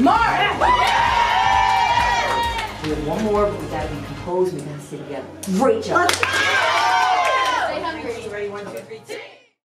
Mark! We have one more, but we gotta be composed. We gotta sit together. Great job.